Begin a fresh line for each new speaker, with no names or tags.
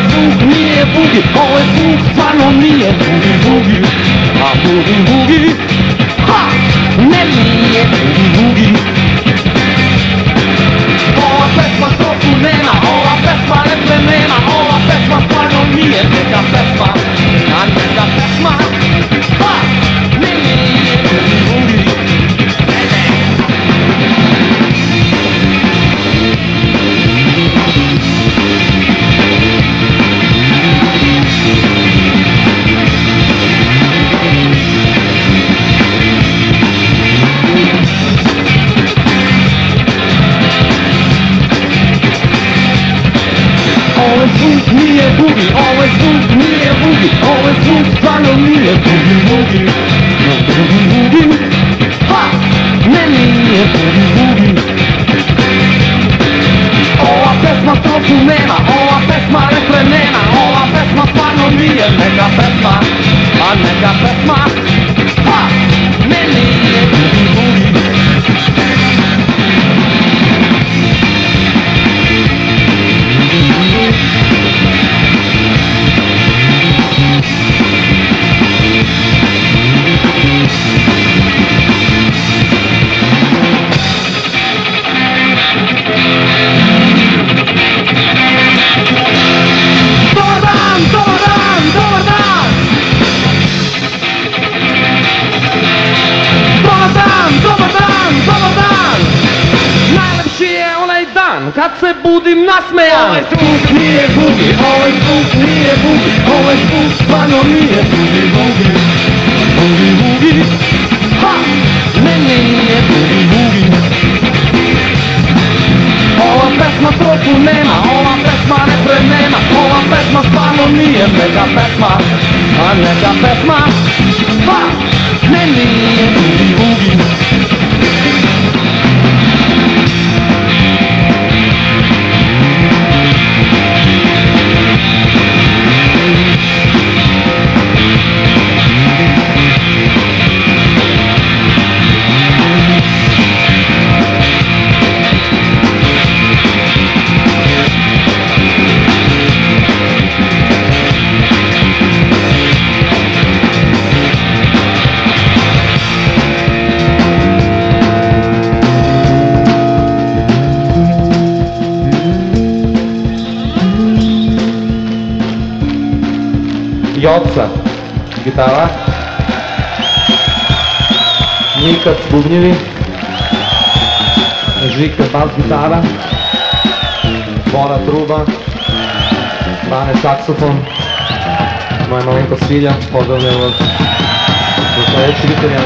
Always move, me a boogie. Always move, follow me a boogie, boogie. A boogie, boogie. Bugi, ovo je zvuk, nije ovo je zvuk, stvarno nije bugi, bugi. Bugi, bugi, ha, ne nije bugi. Ova pesma strofu nema, ova pesma refren nema, ova pesma stvarno nije neka pesma, a neka pesma, ha, ne nije bugi, bugi. Kad se budim nasmejan! Ovaj zvuk nije bugi, ovaj zvuk nije bugi Ovaj zvuk stvarno nije bugi, bugi Bugi, bugi Ha! Ne, nije bugi, bugi ova pesma strofu nema, ova pesma refren nema, ova pesma stvarno nije neka pesma, a neka pesma, Joca, gitara, Nikac, bubnjevi, Žika, bas gitara, Bora, truba, Bane, saksofon, moja malenko Silja, pozdravljam vas. Do sledećeg.